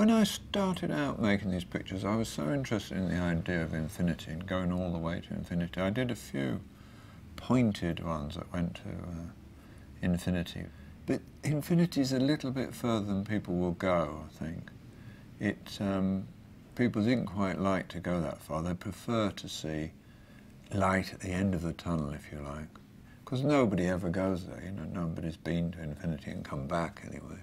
When I started out making these pictures, I was so interested in the idea of infinity and going all the way to infinity. I did a few pointed ones that went to uh, infinity. But infinity is a little bit further than people will go, I think. It, um, people didn't quite like to go that far. They prefer to see light at the end of the tunnel, if you like. Because nobody ever goes there, you know, nobody's been to infinity and come back anyway.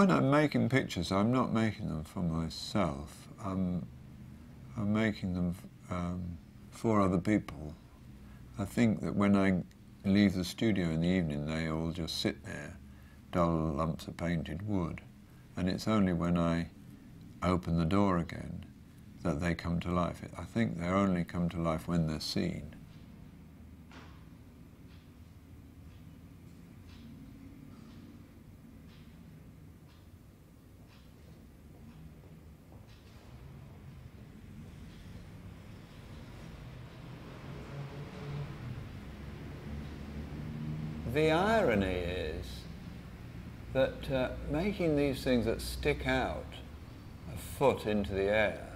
When I'm making pictures, I'm not making them for myself. I'm, I'm making them um, for other people. I think that when I leave the studio in the evening, they all just sit there, dull lumps of painted wood. And it's only when I open the door again that they come to life. I think they only come to life when they're seen. The irony is that uh, making these things that stick out a foot into the air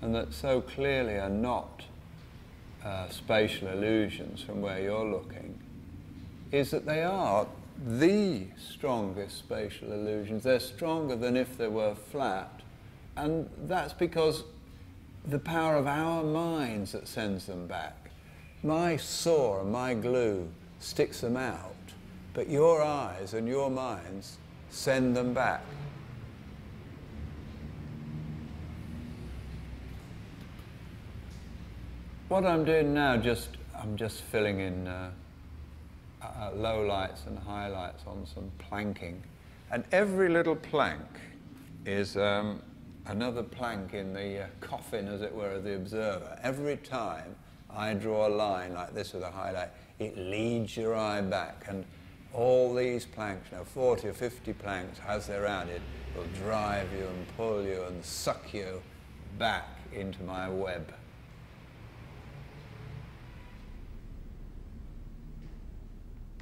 and that so clearly are not uh, spatial illusions from where you're looking is that they are the strongest spatial illusions. They're stronger than if they were flat. And that's because the power of our minds that sends them back. My saw my glue sticks them out, but your eyes and your minds send them back. What I'm doing now, just I'm just filling in uh, uh, low lights and highlights on some planking, and every little plank is um, another plank in the uh, coffin, as it were, of the observer. Every time I draw a line like this with a highlight, it leads your eye back. And all these planks, you know, 40 or 50 planks as they're added, will drive you and pull you and suck you back into my web.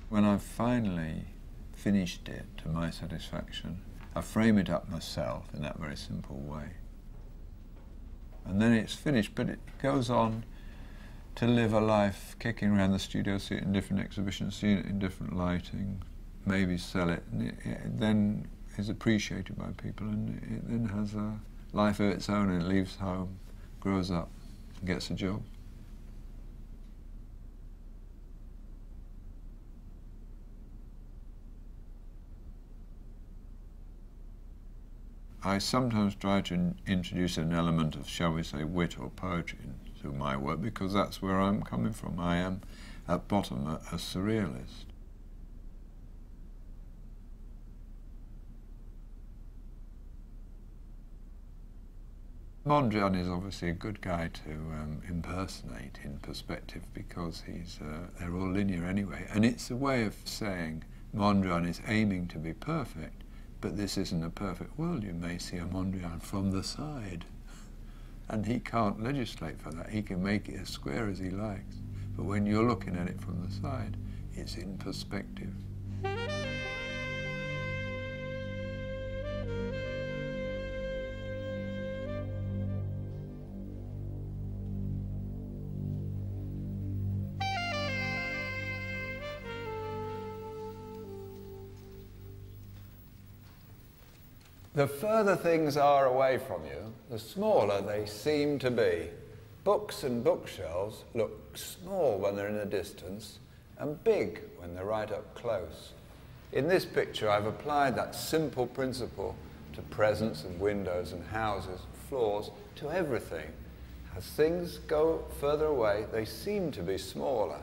When I've finally finished it to my satisfaction, I frame it up myself in that very simple way. And then it's finished, but it goes on to live a life kicking around the studio, see it in different exhibitions, see it in different lighting, maybe sell it, it, it then is appreciated by people and it then has a life of its own and it leaves home, grows up, gets a job. I sometimes try to introduce an element of, shall we say, wit or poetry through my work because that's where I'm coming from. I am, at bottom, a, a surrealist. Mondrian is obviously a good guy to um, impersonate in perspective because he's uh, they're all linear anyway, and it's a way of saying Mondrian is aiming to be perfect, but this isn't a perfect world. You may see a Mondrian from the side and he can't legislate for that. He can make it as square as he likes. But when you're looking at it from the side, it's in perspective. The further things are away from you, the smaller they seem to be. Books and bookshelves look small when they're in the distance and big when they're right up close. In this picture, I've applied that simple principle to presents and windows and houses, floors, to everything. As things go further away, they seem to be smaller.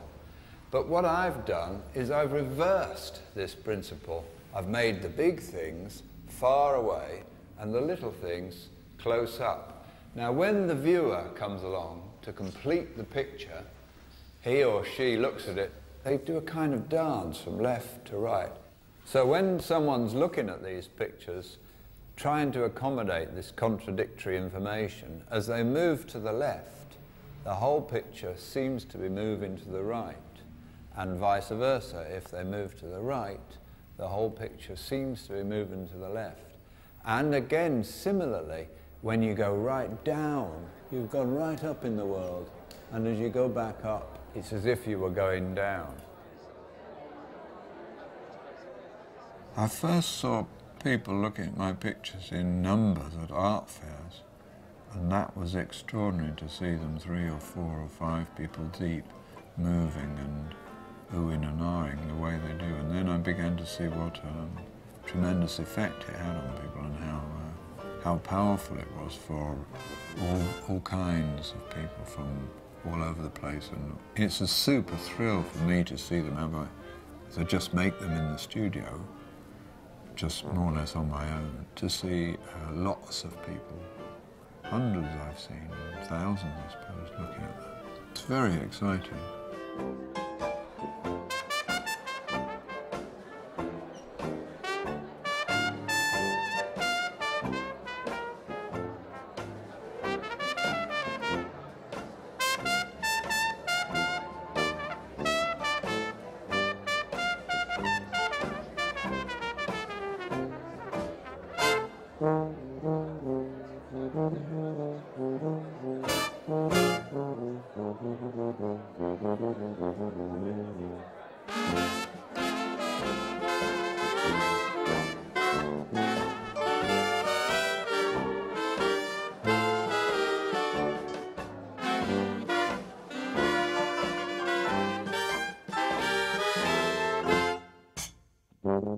But what I've done is I've reversed this principle. I've made the big things far away and the little things close up. Now, when the viewer comes along to complete the picture, he or she looks at it, they do a kind of dance from left to right. So when someone's looking at these pictures, trying to accommodate this contradictory information, as they move to the left, the whole picture seems to be moving to the right. and vice versa. If they move to the right, the whole picture seems to be moving to the left. And again, similarly, when you go right down, you've gone right up in the world. And as you go back up, it's as if you were going down. I first saw people looking at my pictures in numbers at art fairs, and that was extraordinary to see them three or four or five people deep, moving and oohing and ahhing the way they do. And then I began to see what um, tremendous effect it had on people and how, uh, how powerful it was for all, all kinds of people from all over the place. And it's a super thrill for me to see them have a, to just make them in the studio, just more or less on my own, to see uh, lots of people, hundreds I've seen, thousands I suppose, looking at them. It's very exciting.